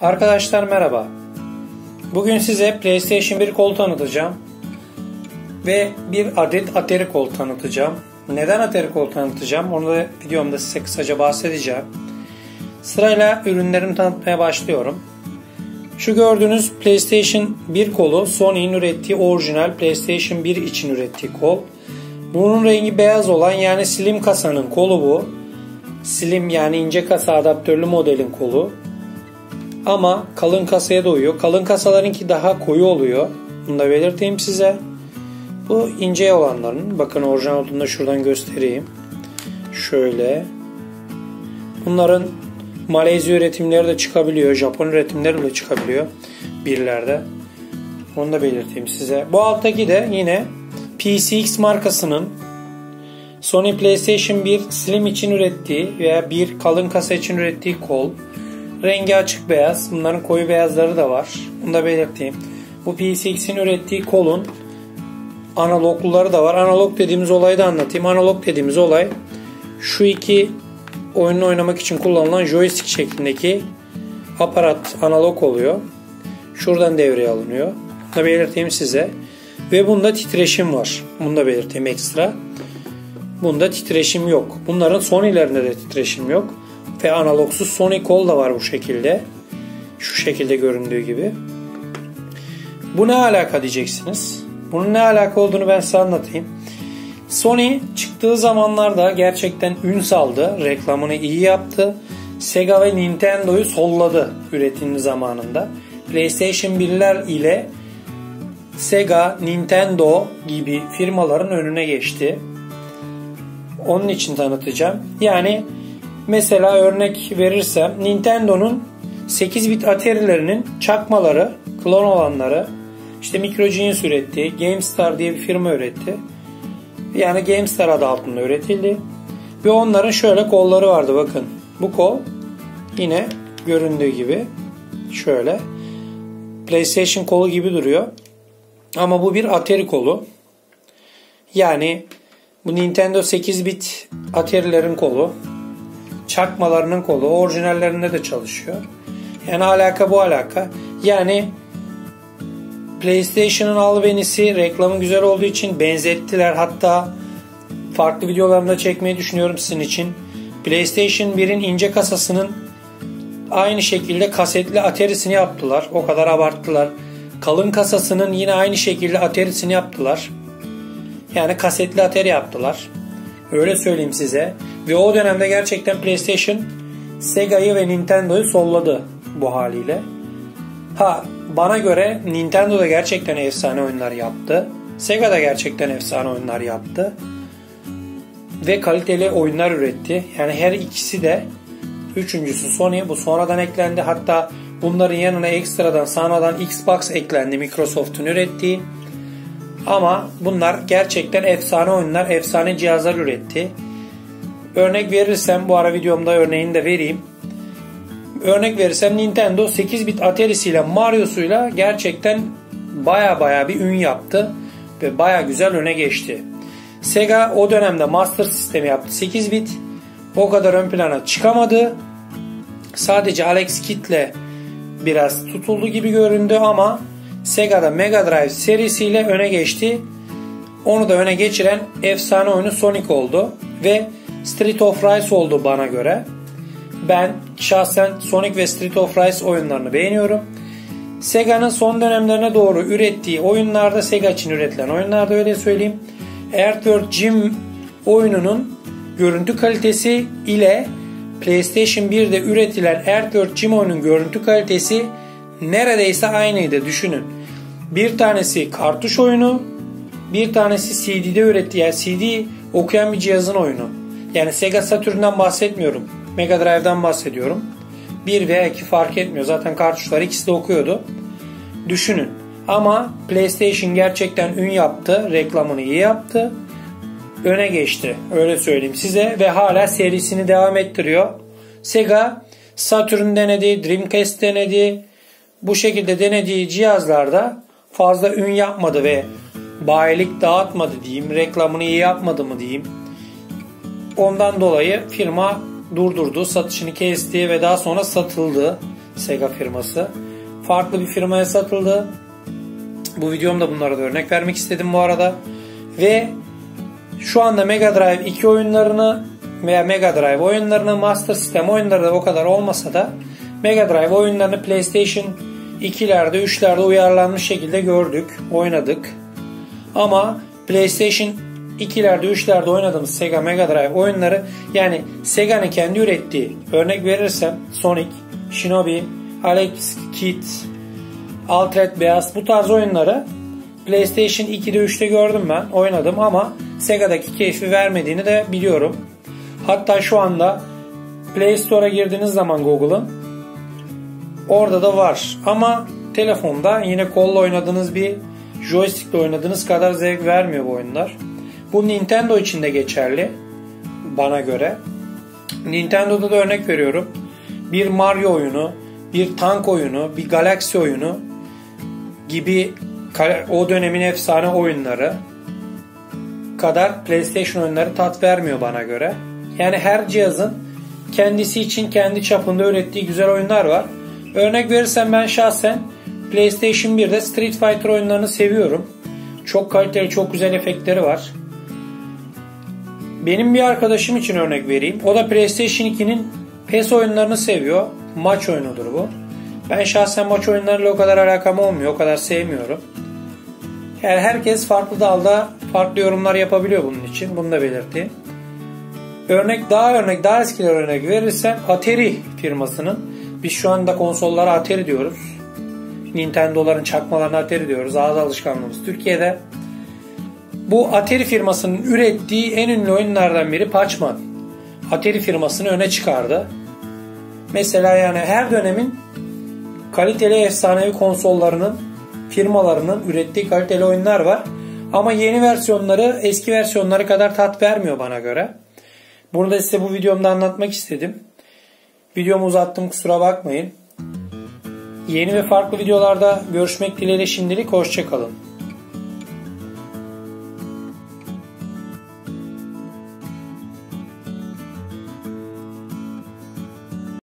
Arkadaşlar merhaba. Bugün size PlayStation 1 kol tanıtacağım. Ve bir adet Atari kol tanıtacağım. Neden Atari kol tanıtacağım onu da videomda size kısaca bahsedeceğim. Sırayla ürünlerimi tanıtmaya başlıyorum. Şu gördüğünüz PlayStation 1 kolu Sony'nin ürettiği orijinal PlayStation 1 için ürettiği kol. Bunun rengi beyaz olan yani slim kasanın kolu bu. Slim yani ince kasa adaptörlü modelin kolu. Ama kalın kasaya da uyuyor. Kalın kasalarınki daha koyu oluyor. Bunu da belirteyim size. Bu ince olanların. Bakın orijinal olduğunda şuradan göstereyim. Şöyle. Bunların Malezya üretimleri de çıkabiliyor. Japon üretimleri de çıkabiliyor. Birlerde. Onu da belirteyim size. Bu alttaki de yine PCX markasının Sony PlayStation 1 Slim için ürettiği veya bir kalın kasa için ürettiği kol. Rengi açık beyaz. Bunların koyu beyazları da var. Bunu da belirteyim. Bu PCX'in ürettiği kolun analogluları da var. Analog dediğimiz olayı da anlatayım. Analog dediğimiz olay şu iki oyunu oynamak için kullanılan joystick şeklindeki aparat analog oluyor. Şuradan devreye alınıyor. Bunu da belirteyim size. Ve bunda titreşim var. Bunu da belirteyim ekstra. Bunda titreşim yok. Bunların Sony'lerinde de titreşim yok. Ve analogsuz Sony kol da var bu şekilde. Şu şekilde göründüğü gibi. Bu ne alaka diyeceksiniz. Bunun ne alaka olduğunu ben size anlatayım. Sony çıktığı zamanlarda gerçekten ün saldı. Reklamını iyi yaptı. Sega ve Nintendo'yu solladı üretimi zamanında. PlayStation 1'ler ile Sega, Nintendo gibi firmaların önüne geçti. Onun için tanıtacağım. Yani mesela örnek verirsem Nintendo'nun 8 bit Atari'lerinin çakmaları, klon olanları işte Microgenius üretti, GameStar diye bir firma üretti. Yani GameStar adı altında üretildi. Ve onların şöyle kolları vardı bakın. Bu kol yine göründüğü gibi şöyle PlayStation kolu gibi duruyor. Ama bu bir Atari kolu. Yani bu Nintendo 8 bit Atari'lerin kolu. Çakmalarının kolu. Orijinallerinde de çalışıyor. Yani alaka bu alaka. Yani PlayStation'ın albenisi reklamı güzel olduğu için benzettiler. Hatta farklı videolarımda çekmeyi düşünüyorum sizin için. PlayStation 1'in ince kasasının aynı şekilde kasetli Atari'sini yaptılar. O kadar abarttılar. Kalın kasasının yine aynı şekilde Atari'sini yaptılar. Yani kasetli Atari yaptılar. Öyle söyleyeyim size. Ve o dönemde gerçekten PlayStation Sega'yı ve Nintendo'yu solladı bu haliyle. Ha bana göre Nintendo da gerçekten efsane oyunlar yaptı. Sega da gerçekten efsane oyunlar yaptı. Ve kaliteli oyunlar üretti. Yani her ikisi de üçüncüsü Sony bu sonradan eklendi. Hatta bunların yanına ekstradan sonradan Xbox eklendi Microsoft'un ürettiği. Ama bunlar gerçekten efsane oyunlar, efsane cihazlar üretti. Örnek verirsem bu ara videomda örneğini de vereyim. Örnek verirsem Nintendo 8 bit Atari'siyle Mario'suyla gerçekten baya baya bir ün yaptı ve baya güzel öne geçti. Sega o dönemde Master sistemi yaptı 8 bit. O kadar ön plana çıkamadı. Sadece Alex Kidd'le biraz tutuldu gibi göründü ama Sega'da Mega Drive serisiyle öne geçti. Onu da öne geçiren efsane oyunu Sonic oldu ve Street of Rage oldu bana göre. Ben şahsen Sonic ve Street of Rage oyunlarını beğeniyorum. Sega'nın son dönemlerine doğru ürettiği oyunlarda Sega için üretilen oyunlarda öyle söyleyeyim. Earthworld Jim oyununun görüntü kalitesi ile PlayStation 1'de üretilen Earthworld Jim oyunun görüntü kalitesi neredeyse aynıydı düşünün. Bir tanesi kartuş oyunu, bir tanesi CD'de ürettiği yani CD okuyan bir cihazın oyunu. Yani Sega Saturn'dan bahsetmiyorum. Mega Drive'dan bahsediyorum. Bir veya iki fark etmiyor. Zaten kartuşlar ikisi de okuyordu. Düşünün. Ama PlayStation gerçekten ün yaptı. Reklamını iyi yaptı. Öne geçti. Öyle söyleyeyim size. Ve hala serisini devam ettiriyor. Sega Saturn denedi. Dreamcast denedi. Bu şekilde denediği cihazlarda fazla ün yapmadı ve bayilik dağıtmadı diyeyim. Reklamını iyi yapmadı mı diyeyim. Ondan dolayı firma durdurdu, satışını kesti ve daha sonra satıldı. Sega firması. Farklı bir firmaya satıldı. Bu videomda bunlara da örnek vermek istedim bu arada. Ve şu anda Mega Drive 2 oyunlarını veya Mega Drive oyunlarını Master System oyunları da o kadar olmasa da Mega Drive oyunlarını PlayStation 2'lerde 3'lerde uyarlanmış şekilde gördük, oynadık. Ama PlayStation 2'lerde 3'lerde oynadığımız Sega Mega Drive oyunları yani Sega'nın kendi ürettiği örnek verirsem Sonic, Shinobi, Alex Kidd, Altered Beast bu tarz oyunları PlayStation 2'de 3'te gördüm ben oynadım ama Sega'daki keyfi vermediğini de biliyorum. Hatta şu anda Play Store'a girdiğiniz zaman Google'ın orada da var. Ama telefonda yine kolla oynadığınız bir joystickle oynadığınız kadar zevk vermiyor bu oyunlar. Bu Nintendo için de geçerli bana göre. Nintendo'da da örnek veriyorum. Bir Mario oyunu, bir tank oyunu, bir Galaxy oyunu gibi o dönemin efsane oyunları kadar PlayStation oyunları tat vermiyor bana göre. Yani her cihazın kendisi için kendi çapında ürettiği güzel oyunlar var. Örnek verirsem ben şahsen PlayStation 1'de Street Fighter oyunlarını seviyorum. Çok kaliteli, çok güzel efektleri var. Benim bir arkadaşım için örnek vereyim. O da PlayStation 2'nin PES oyunlarını seviyor. Maç oyunudur bu. Ben şahsen maç oyunlarıyla o kadar alakam olmuyor. O kadar sevmiyorum. Yani herkes farklı dalda farklı yorumlar yapabiliyor bunun için. Bunu da belirteyim. Örnek daha örnek daha eskiler örnek verirsem Atari firmasının biz şu anda konsollara Atari diyoruz. Nintendo'ların çakmalarına Atari diyoruz. Ağız alışkanlığımız Türkiye'de. Bu Atari firmasının ürettiği en ünlü oyunlardan biri Pac-Man. Atari firmasını öne çıkardı. Mesela yani her dönemin kaliteli efsanevi konsollarının firmalarının ürettiği kaliteli oyunlar var. Ama yeni versiyonları eski versiyonları kadar tat vermiyor bana göre. Bunu da size bu videomda anlatmak istedim. Videomu uzattım kusura bakmayın. Yeni ve farklı videolarda görüşmek dileğiyle şimdilik hoşçakalın.